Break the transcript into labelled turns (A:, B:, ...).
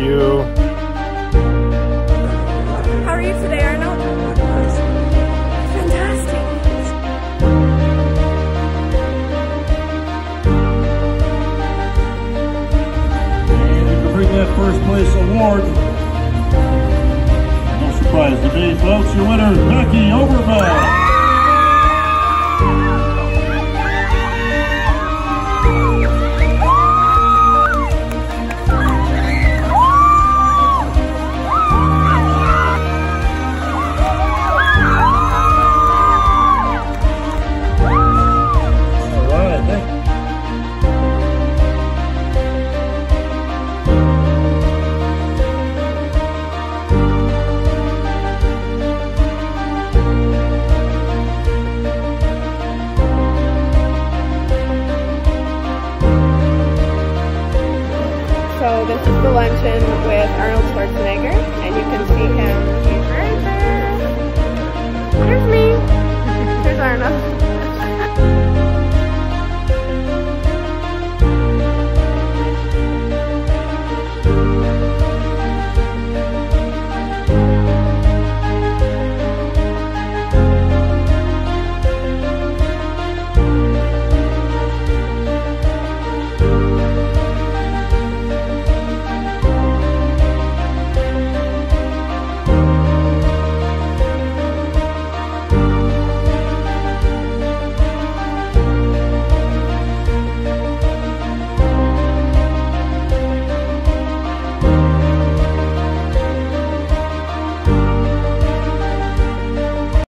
A: you.
B: How are you today, Arnold? Fantastic.
C: And to bring that first place award. No surprise to me, folks. Your winner, Becky Overbeck.
B: So this is the luncheon with Arnold Schwarzenegger, and you can see him right there. There's me. Here's Arnold.